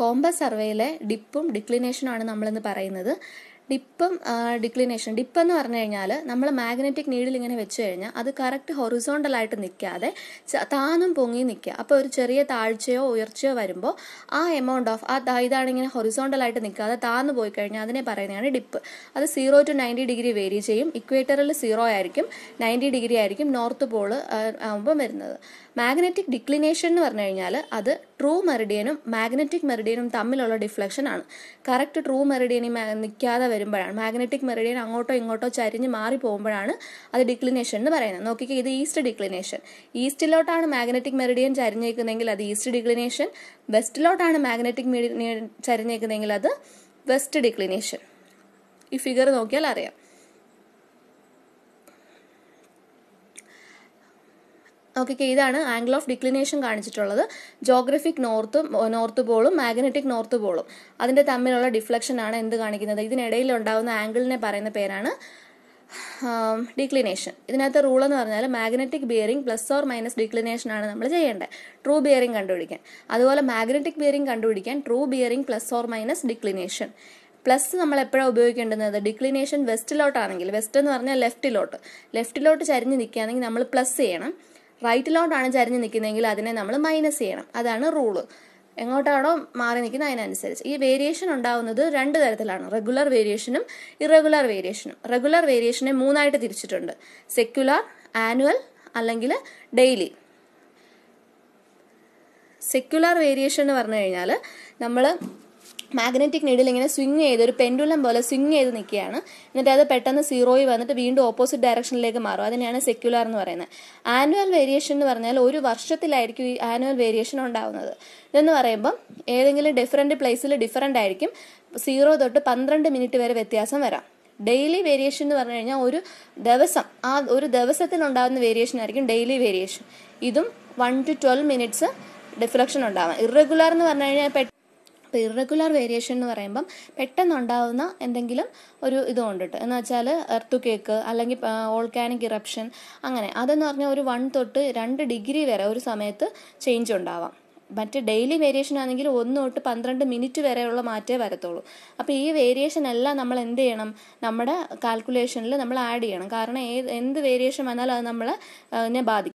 Compass സർവേയിലെ ഡിപ്പും ഡിക്ലിനേഷനും ആണ് നമ്മളിന്ന് പറയുന്നത്. ഡിപ്പും ഡിക്ലിനേഷൻ. ഡിപ്പ് എന്ന് പറഞ്ഞു കഴിഞ്ഞാൽ നമ്മൾ മാഗ്നറ്റിക് നീഡിൽ ഇങ്ങനെ വെച്ച് കഴിഞ്ഞാൽ അത് കറക്റ്റ് ഹൊറിസോണ്ടലായിട്ട് നിൽക്കാതെ താനും പൊങ്ങി നിൽക്കുക അപ്പോൾ ഒരു ചെറിയ താഴ്ചയോ ഉയർച്ചയോ വരുമ്പോൾ ആ എമൗണ്ട് ഓഫ് ആ ഇതാണ് ഇങ്ങനെ ഹൊറിസോണ്ടലായിട്ട് നിൽക്കാതെ താന്നു പോയി കഴിഞ്ഞാൽ അതിനെ പറയുന്നതാണ് ഡിപ്പ്. അത് zero to ninety degree vary ചെയ്യും. ഇക്വേറ്ററിൽ സീറോ ആയിരിക്കും. നയന്റി ഡിഗ്രി ആയിരിക്കും നോർത്ത് പോൾ ആകുമ്പോൾ വരുന്നത്. മാഗ്നറ്റിക് ഡിക്ലിനേഷൻ എന്ന് പറഞ്ഞു കഴിഞ്ഞാൽ അത് ട്രൂ മെറിഡിയനും മാഗ്നറ്റിക് മെറിഡിയനും തമ്മിലുള്ള ഡിഫ്ലക്ഷൻ ആണ്. കറക്റ്റ് ട്രൂ മെറിഡിയനും നിൽക്കാതെ വരുമ്പോഴാണ്. മാഗ്നറ്റിക് മെറിഡിയൻ അങ്ങോട്ടോ ഇങ്ങോട്ടോ ചരിഞ്ഞ് മാറി പോകുമ്പോഴാണ് അത് ഡിക്ലിനേഷൻ എന്ന് പറയുന്നത്. നോക്കിക്കേ ഇത് ഈസ്റ്റ് ഡിക്ലിനേഷൻ ഈസ്റ്റിലോട്ടാണ് മാഗ്നറ്റിക് മെറിഡിയൻ ചരിഞ്ഞേക്കുന്നതെങ്കിൽ അത് ഈസ്റ്റ് ഡിക്ലിനേഷൻ വെസ്റ്റിലോട്ടാണ് മാഗ്നറ്റിക് മെറിഡിയൻ ചരിഞ്ഞേക്കുന്നതെങ്കിൽ അത് വെസ്റ്റ് ഡിക്ലിനേഷൻ ഈ ഫിഗർ നോക്കിയാൽ അറിയാം. ഓക്കെ ഇതാണ് ആംഗിൾ ഓഫ് ഡിക്ലിനേഷൻ കാണിച്ചിട്ടുള്ളത്. ജോഗ്രഫിക് നോർത്ത് നോർത്ത് പോളും മാഗ്നറ്റിക് നോർത്ത് പോളും. അതിന്റെ തമ്മിലുള്ള ഡിഫ്ലക്ഷൻ ആണ് എന്ത് കാണിക്കുന്നത്? ഇതിനിടയിൽ ഉണ്ടാകുന്ന ആംഗിളിനെ പറയുന്ന പേരാണ് ഡിക്ലിനേഷൻ ഇതിനകത്ത് റൂൾ എന്ന് പറഞ്ഞാൽ magnetic bearing plus or minus declination ആണ് നമ്മൾ ചെയ്യേണ്ടത്. ട്രൂ ബിയറിംഗ് കണ്ടുപിടിക്കാൻ. അതുപോലെ മാഗ്നറ്റിക് ബിയറിംഗ് കണ്ടുപിടിക്കാൻ true bearing plus or minus declination plus നമ്മൾ എപ്പോഴാണ് ഉപയോഗിക്കേണ്ടുന്നത്? ഡിക്ലിനേഷൻ വെസ്റ്റിലോട്ടാണെങ്കിൽ വെസ്റ്റ് എന്ന് പറഞ്ഞാൽ ലെഫ്റ്റിലോട്ട് ലെഫ്റ്റിലോട്ട് ചരിഞ്ഞ് നിൽക്കുകയാണെങ്കിൽ നമ്മൾ പ്ലസ് ചെയ്യണം. റൈറ്റിലോട്ടാണ് ചരിഞ്ഞ് നിൽക്കുന്നതെങ്കിൽ അതിനെ നമ്മൾ മൈനസ് ചെയ്യണം. അതാണ് റൂൾ. എങ്ങോട്ടാണോ മാറി നിൽക്കുന്നത് അതിനനുസരിച്ച്. ഈ വേരിയേഷൻ ഉണ്ടാവുന്നത് രണ്ട് തരത്തിലാണ്. റെഗുലർ വേരിയേഷനും ഇറഗുലർ വേരിയേഷനും. റെഗുലർ വേരിയേഷനെ മൂന്നായിട്ട് തിരിച്ചിട്ടുണ്ട്. സെക്യുലർ ആനുവൽ അല്ലെങ്കിൽ ഡെയിലി. സെക്യുലർ വേരിയേഷൻ എന്ന് പറഞ്ഞു കഴിഞ്ഞാൽ നമ്മൾ മാഗ്നറ്റിക് നീഡിൽ ഇങ്ങനെ സ്വിങ് ചെയ്ത് ഒരു പെൻഡുലം പോലെ സ്വിങ് ചെയ്ത് നിൽക്കുകയാണ്. എന്നിട്ട് അത് പെട്ടെന്ന് സീറോയിൽ വന്നിട്ട് വീണ്ടും ഓപ്പോസിറ്റ് ഡയറക്ഷനിലേക്ക് മാറും. അതിനെയാണ് സെക്യുലർ എന്ന് പറയുന്നത്. ആനുവൽ വേരിയേഷൻ എന്ന് പറഞ്ഞാൽ ഒരു വർഷത്തിലായിരിക്കും ഈ ആനുവൽ വേരിയേഷൻ ഉണ്ടാവുന്നത്. ഇതെന്ന് പറയുമ്പം ഏതെങ്കിലും ഡിഫറെന്റ് പ്ലേസിൽ ഡിഫറെന്റ് ആയിരിക്കും. സീറോ തൊട്ട് പന്ത്രണ്ട് മിനിറ്റ് വരെ വ്യത്യാസം വരാം. ഡെയിലി വേരിയേഷൻ എന്ന് പറഞ്ഞു കഴിഞ്ഞാൽ ഒരു ദിവസം ആ ഒരു ദിവസത്തിനുണ്ടാകുന്ന വേരിയേഷൻ ആയിരിക്കും ഡെയിലി വേരിയേഷൻ ഇതും one to twelve minutes deflection ഉണ്ടാവാം. ഇറഗുലർ എന്ന് പറഞ്ഞു കഴിഞ്ഞാൽ അപ്പോൾ ഇറഗുലർ വേരിയേഷൻ എന്ന് പറയുമ്പം പെട്ടെന്നുണ്ടാവുന്ന എന്തെങ്കിലും ഒരു ഇത് കൊണ്ടിട്ട് എന്ന് വെച്ചാൽ എർത്തു കേക്ക് അല്ലെങ്കിൽ ഓൾക്കാനിക് ഇറപ്ഷൻ അങ്ങനെ. അതെന്ന് പറഞ്ഞാൽ ഒരു വൺ തൊട്ട് രണ്ട് ഡിഗ്രി വരെ ഒരു സമയത്ത് ചേഞ്ച് ഉണ്ടാവാം. മറ്റ് ഡെയിലി വേരിയേഷൻ ആണെങ്കിൽ ഒന്ന് തൊട്ട് പന്ത്രണ്ട് മിനിറ്റ് വരെയുള്ള മാറ്റേ വരത്തുള്ളൂ. അപ്പോൾ ഈ വേരിയേഷൻ എല്ലാം നമ്മൾ എന്ത് ചെയ്യണം? നമ്മുടെ കാൽക്കുലേഷനിൽ നമ്മൾ ആഡ് ചെയ്യണം. കാരണം ഏത് എന്ത് വേരിയേഷൻ വന്നാലും അത് നമ്മളെ ബാധിക്കും.